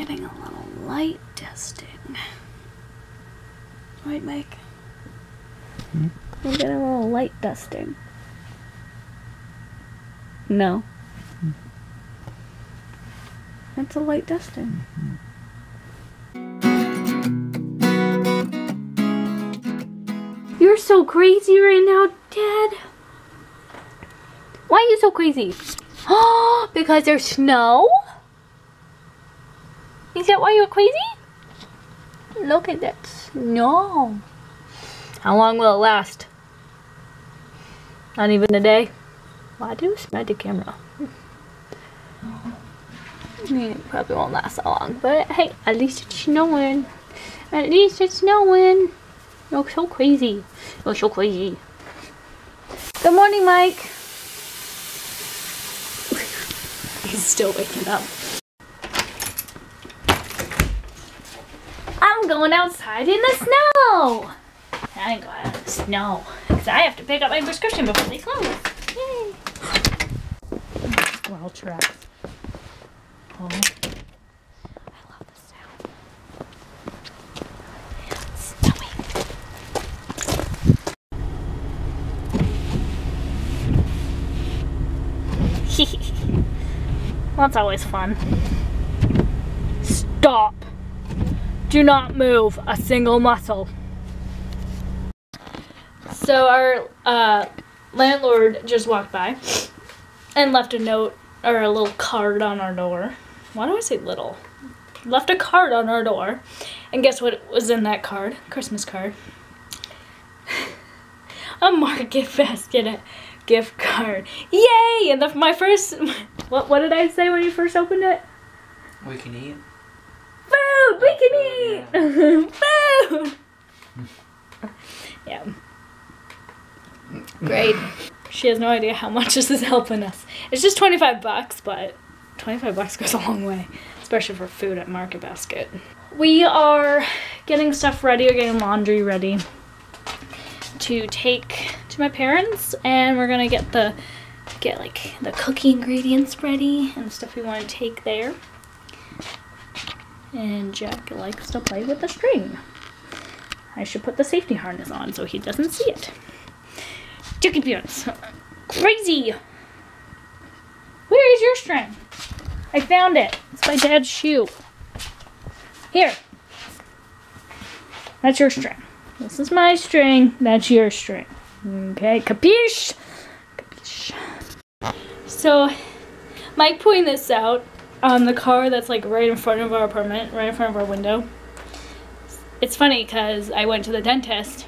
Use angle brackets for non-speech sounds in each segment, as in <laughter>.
getting a little light dusting. Right, Mike? Hmm? We're getting a little light dusting. No. It's a light dusting. You're so crazy right now, Dad. Why are you so crazy? Oh, <gasps> because there's snow? Is that why you're crazy? Look at that snow. How long will it last? Not even a day? Why do you spread the camera? It probably won't last that long, but hey, at least it's snowing. At least it's snowing. You're so crazy. You're so crazy. Good morning, Mike. <laughs> He's still waking up. I'm going outside in the snow. I ain't going out in the snow because I have to pick up my prescription before they close. Yay! Well, tracks. Oh. I love the sound. It's snowing. <laughs> That's always fun. Stop. Do not move a single muscle. So our uh, landlord just walked by and left a note or a little card on our door. Why do I say little? Left a card on our door. And guess what was in that card? Christmas card. <laughs> a market <laughs> basket gift card. Yay! And the, my first <laughs> what what did I say when you first opened it? We can eat. Food! We can eat! Food! yeah. Great. She has no idea how much this is helping us. It's just 25 bucks, but 25 bucks goes a long way, especially for food at Market Basket. We are getting stuff ready, we're getting laundry ready to take to my parents, and we're gonna get the get like the cookie ingredients ready and stuff we want to take there. And Jack likes to play with the string. I should put the safety harness on so he doesn't see it. Chicken peanuts. Crazy! Where is your string? I found it. It's my dad's shoe. Here. That's your string. This is my string. That's your string. Okay, capiche? Capiche. So, Mike pointed this out on the car that's like right in front of our apartment, right in front of our window. It's funny because I went to the dentist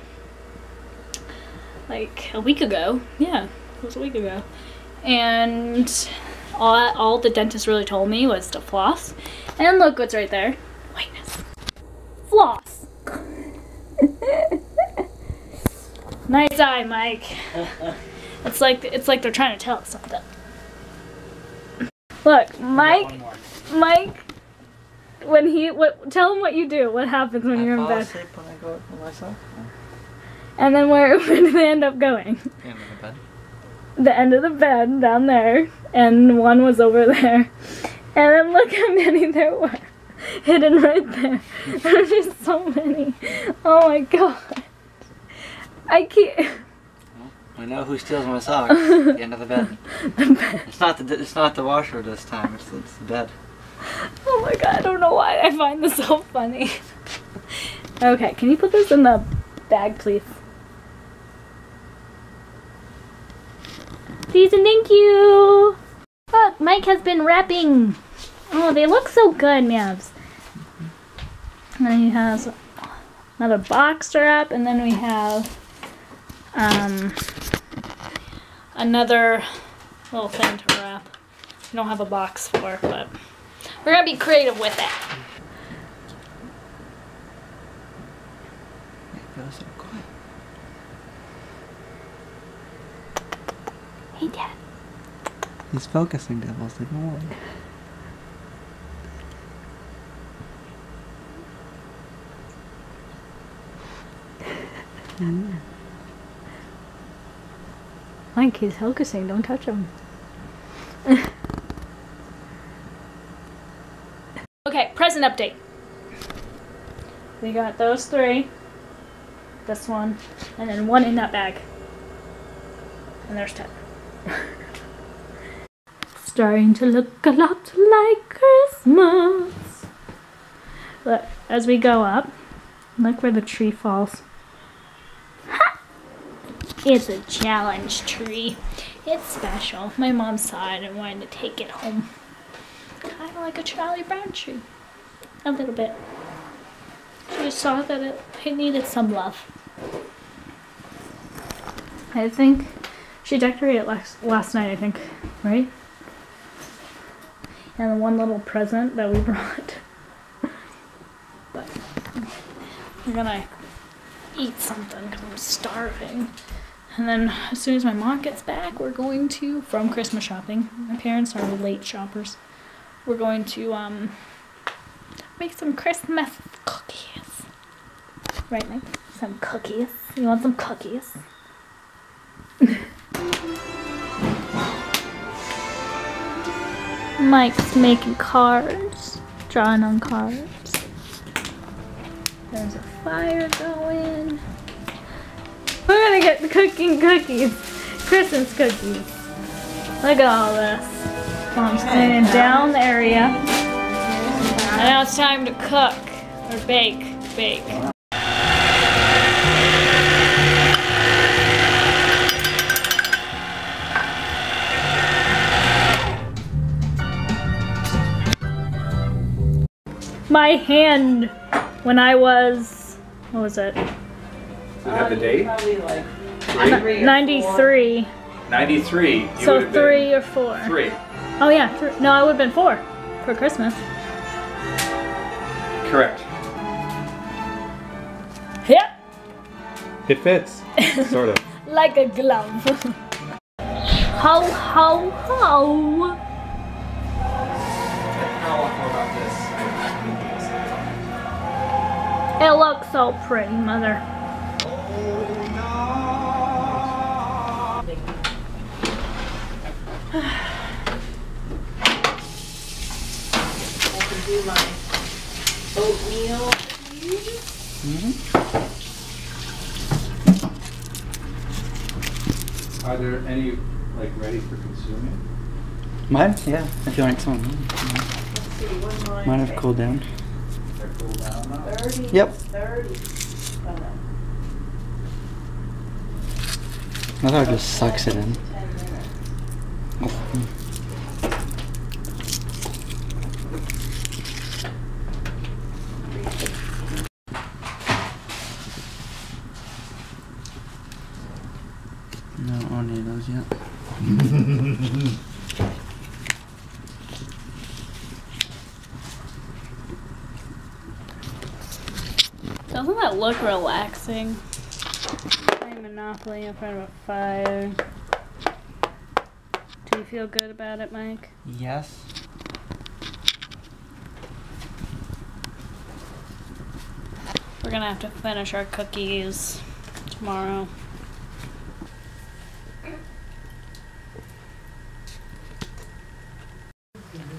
like a week ago. Yeah, it was a week ago. And all, all the dentist really told me was to floss. And look what's right there. Whiteness. Floss. <laughs> nice eye, Mike. <laughs> It's like it's like they're trying to tell us something. Look, Mike, Mike, when he what tell him what you do. What happens when I you're in bed? when I go with myself. And then where, <laughs> where do they end up going? Yeah, I'm in the bed. The end of the bed down there, and one was over there. And then look how many there were <laughs> hidden right there. <laughs> There's just so many. Oh my god. I can't. I know who steals my socks. <laughs> the end of the bed. <laughs> The bed. It's not the it's not the washer this time. It's, it's the bed. Oh my god, I don't know why I find this so funny. Okay, can you put this in the bag, please? Please and thank you! Look, Mike has been wrapping. Oh, they look so good, Mavs. And then he has another box to wrap, and then we have um, another little thing to wrap. We don't have a box for, but we're gonna be creative with it. That was so quiet. Hey, Dad. He's focusing, devils. Leave him alone. Mike, he's focusing. Don't touch him. <laughs> okay, present update. We got those three. This one, and then one in that bag. And there's ten. <laughs> Starting to look a lot like Christmas. Look, as we go up, look where the tree falls. It's a challenge tree. It's special. My mom saw it and wanted to take it home. Kind of like a Charlie Brown tree. A little bit. She saw that it, it needed some love. I think she decorated last, last night, I think, right? And the one little present that we <laughs> brought. but we're gonna eat something because I'm starving. And then as soon as my mom gets back, we're going to from Christmas shopping. My parents are late shoppers. We're going to um make some Christmas cookies. Right, Mike? Some cookies. You want some cookies? <laughs> Mike's making cards, drawing on cards. There's a fire going. We're gonna get the cooking cookies, Christmas cookies. Look at all this. Mom's cleaning um, down the area. And now it's time to cook or bake. Bake. My hand when I was what was it? Do you have the date? Probably like N- three or 93. 93. You So would have been three or four. Three. Oh yeah, three. No, I would have been four for Christmas. Correct. Yep, It fits. <laughs> sort of. like a glove. ho ho ho! It looks so pretty, mother. I can do my oatmeal. Are there any like ready for consuming? Mine? Yeah, if you want some. Let's see, what mine? Mine have cooled down. They're cool down now. Thirty. Yep. Thirty. Oh, no. I thought it just sucks it in. Ten. No, I don't need those yet. <laughs> Doesn't that look relaxing? Playing Monopoly in front of a fire. You feel good about it, Mike? Yes. We're gonna have to finish our cookies tomorrow.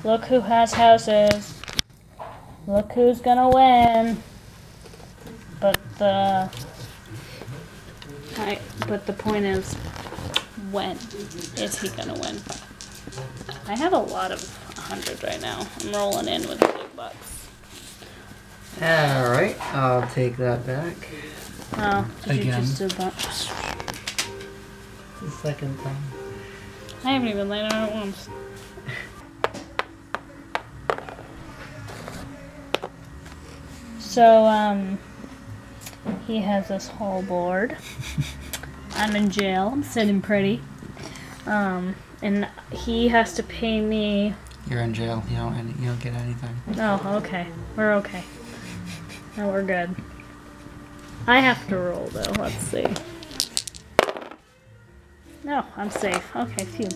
Look who has houses. Look who's gonna win. But the I, but the point is when is he gonna win? I have a lot of hundred right now. I'm rolling in with the big bucks. Alright, I'll take that back. Oh, did you Again. just do that? The second time. I haven't even laid on it once. So, um, he has this whole board. I'm in jail. I'm sitting pretty. Um, and he has to pay me. You're in jail. You don't. You don't get anything. Oh, okay. We're okay. No, we're good. I have to roll though. Let's see. No, I'm safe. Okay, phew.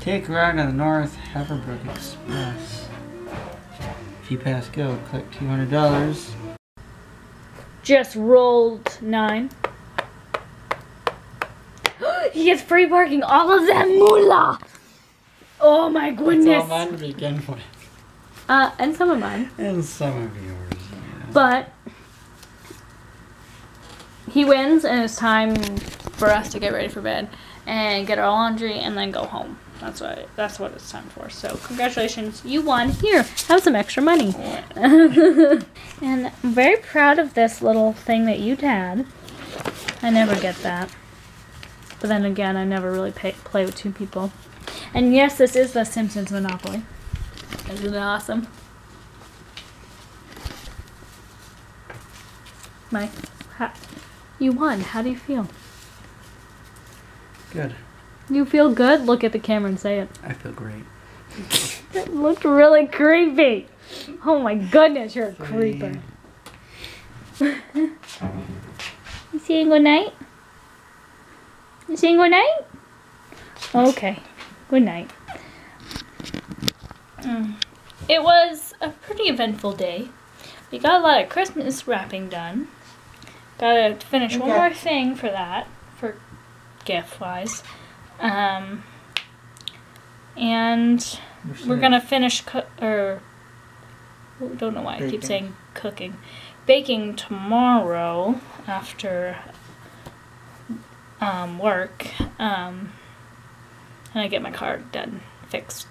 Take a ride on the North Haverbrook Express. If you pass go, click two hundred dollars. Just rolled nine. <gasps> He gets free parking. All of them moolah. Oh my goodness. all mine to begin with. Uh, and some of mine. And some of yours. Yeah. But he wins, and it's time for us to get ready for bed and get our laundry and then go home. That's what that's what it's time for. So congratulations, you won. Here, have some extra money. <laughs> and I'm very proud of this little thing that you had. I never get that. But then again, I never really pay, play with two people. And yes, this is the Simpsons Monopoly. Isn't it awesome? Mike, how, you won. How do you feel? Good. You feel good? Look at the camera and say it. I feel great. It looked really creepy. Oh my goodness, you're a creeper. you saying good night? You saying good night? Okay. Good night. Mm. It was a pretty eventful day. We got a lot of Christmas wrapping done. Gotta finish one more thing for that, for gift wise. Um, and we're gonna finish cook or don't know why I keep saying cooking, baking tomorrow after um, work, um, and I get my car done fixed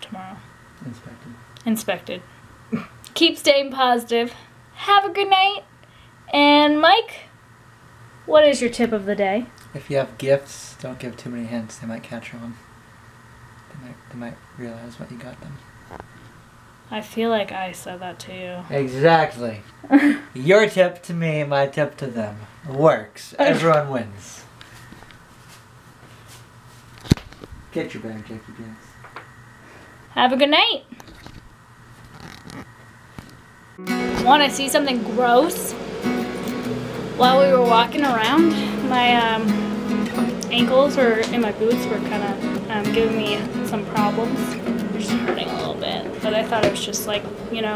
tomorrow, inspected. inspected. keep staying positive. Have a good night, and Mike, what is your tip of the day? If you have gifts, don't give too many hints. They might catch on. They might, they might realize what you got them. I feel like I said that to you. Exactly. <laughs> Your tip to me, my tip to them. Works. Everyone wins. Get your bag, Jackie Jans. Have a good night. Want to see something gross? While we were walking around, my um, ankles or in my boots were kind of um, giving me some problems. They're just hurting a little bit, but I thought it was just like you know.